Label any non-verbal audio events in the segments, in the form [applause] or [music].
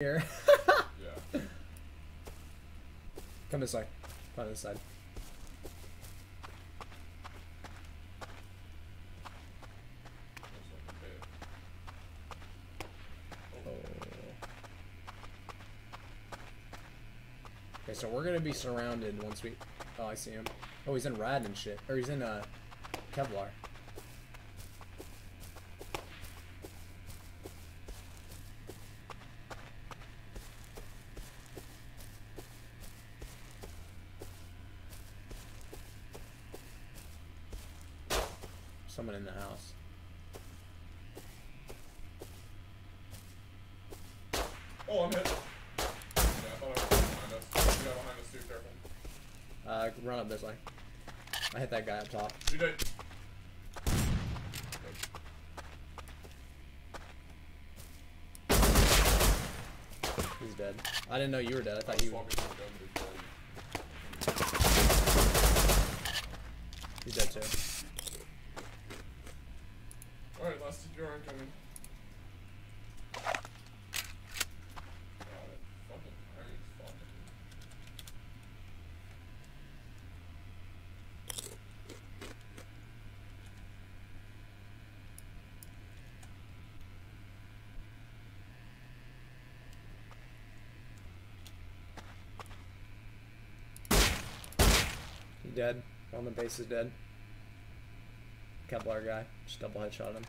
here. [laughs] Yeah. Come this way. Come this side. Looks like a bed. Okay, so we're gonna be surrounded once we. Oh, I see him. Oh, he's in rad and shit. Or he's in uh, Kevlar. Someone in the house. Oh, I'm hit. Yeah, I thought I was behind us. You got behind us too, careful. Uh, run up this way. I hit that guy up top. You did. He's dead. I didn't know you were dead. I thought you. Walking through the gun before you- He's dead too. Alright, last two are incoming. Dead. On the base is dead. Kevlar guy. Just double headshot him.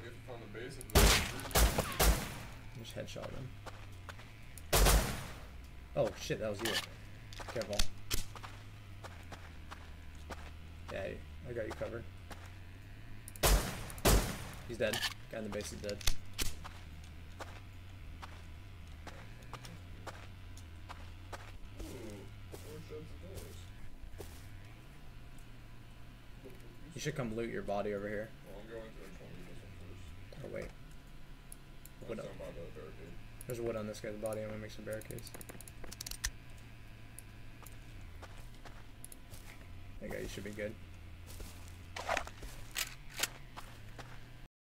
We have to find the base of Just headshot him. Oh shit, that was you. Careful. Yeah, I got you covered. He's dead. Guy in the base is dead. Ooh, four sets of doors. You should come loot your body over here. Well, I'm going to. I'm trying to do this one first. Oh wait. That's What down up? by the barricade. There's wood on this guy's body. I'm gonna make some barricades. Go, you should be good.